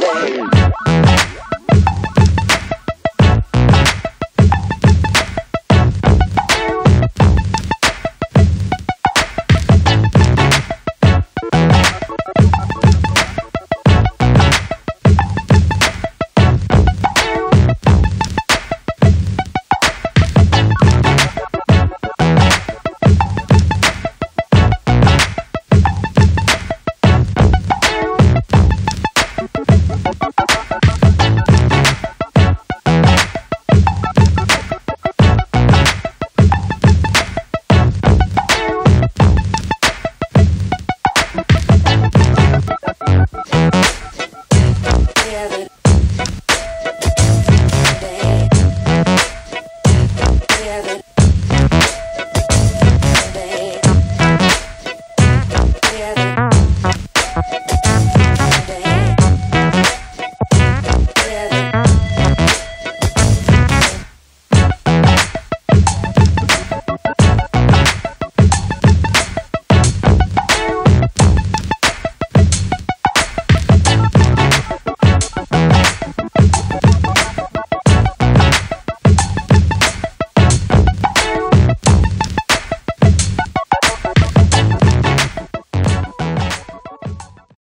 Bang.